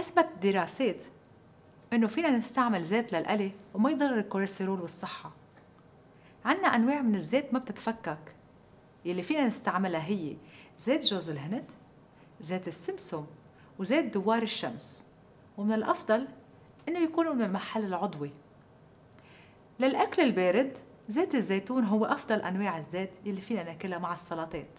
أثبت دراسات إنه فينا نستعمل زيت للقلي وما يضر الكوليسترول والصحة. عنا أنواع من الزيت ما بتتفكك. يلي فينا نستعملها هي زيت جوز الهند زيت السمسم وزيت دوار الشمس. ومن الأفضل إنه يكونوا من المحل العضوي. للأكل البارد زيت الزيتون هو أفضل أنواع الزيت يلي فينا ناكلها مع السلطات.